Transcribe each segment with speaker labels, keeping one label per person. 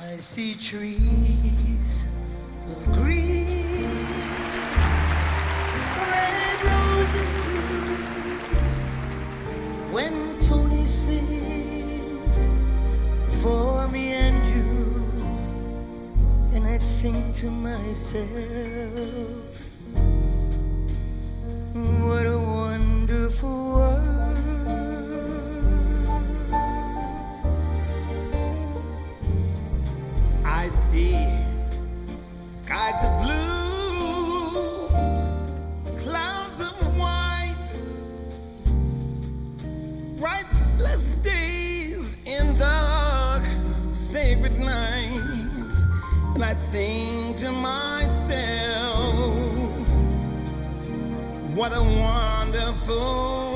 Speaker 1: I see trees of green, red roses too. When Tony sings for me and you, and I think to myself, what a wonderful world.
Speaker 2: favorite lines, and I think to myself, what a wonderful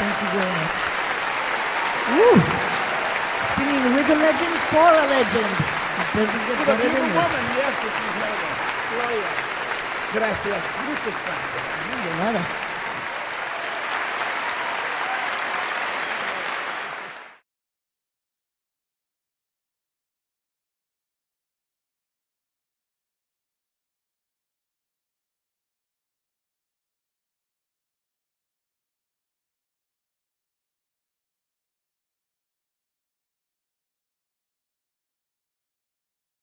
Speaker 1: Thank you
Speaker 3: very much. Woo. Singing with a legend, for a legend. It doesn't get better than this.
Speaker 2: woman, yes, Gloria. Gracias. Muchas gracias.
Speaker 3: De nada.